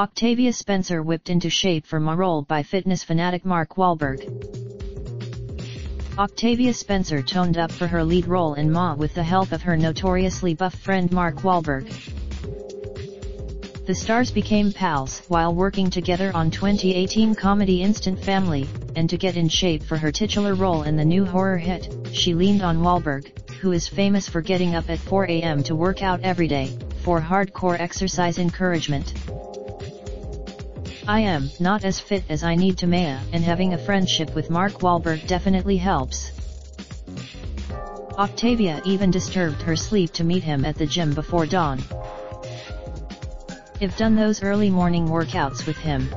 Octavia Spencer whipped into shape for Ma role by fitness fanatic Mark Wahlberg. Octavia Spencer toned up for her lead role in Ma with the help of her notoriously buff friend Mark Wahlberg. The stars became pals while working together on 2018 comedy Instant Family, and to get in shape for her titular role in the new horror hit, she leaned on Wahlberg, who is famous for getting up at 4 am to work out every day, for hardcore exercise encouragement. I am not as fit as I need to Maya and having a friendship with Mark Wahlberg definitely helps. Octavia even disturbed her sleep to meet him at the gym before dawn. I've done those early morning workouts with him.